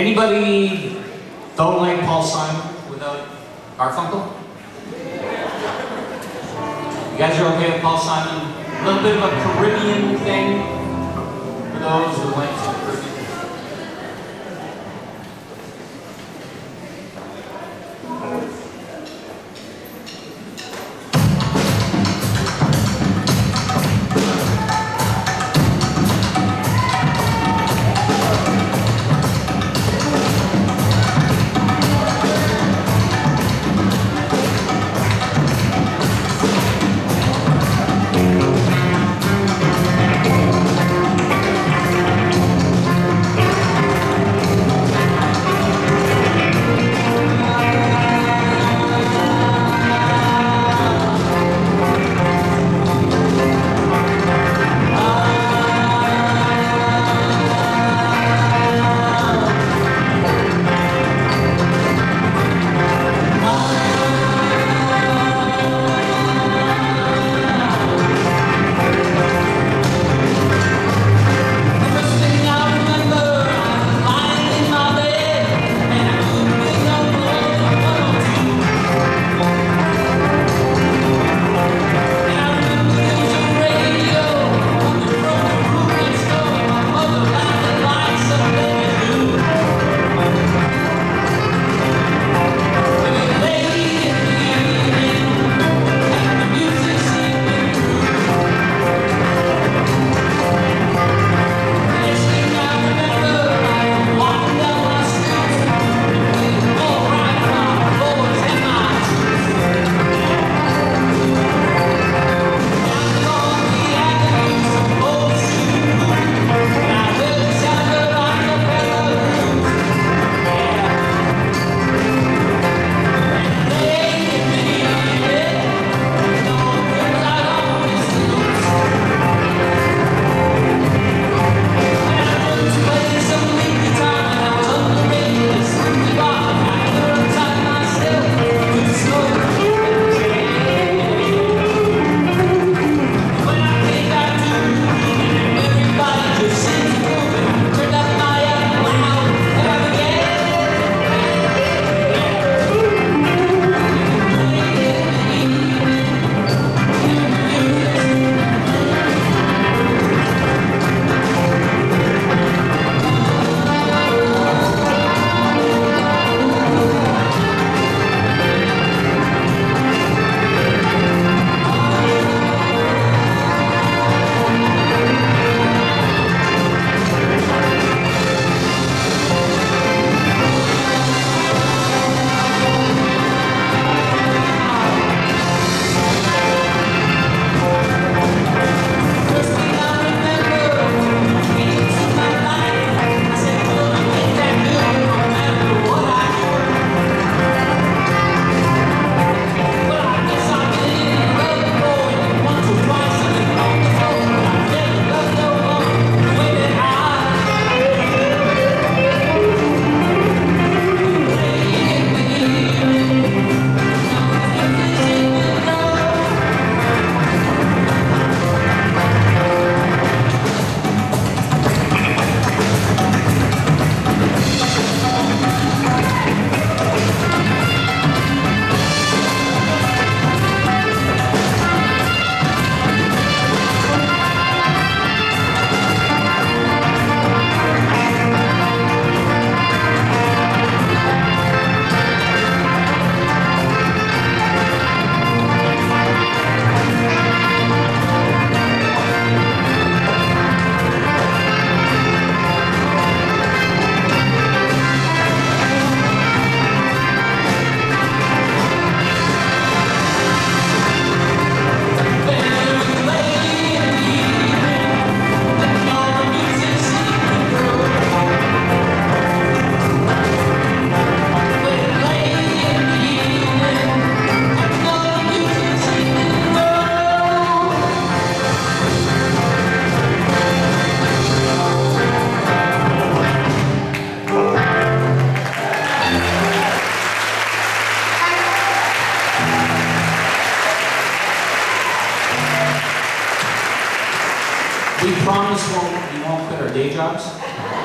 Anybody don't like Paul Simon without Garfunkel? You guys are okay with Paul Simon? A little bit of a Caribbean thing for those who like promise won't, we won't quit our day jobs.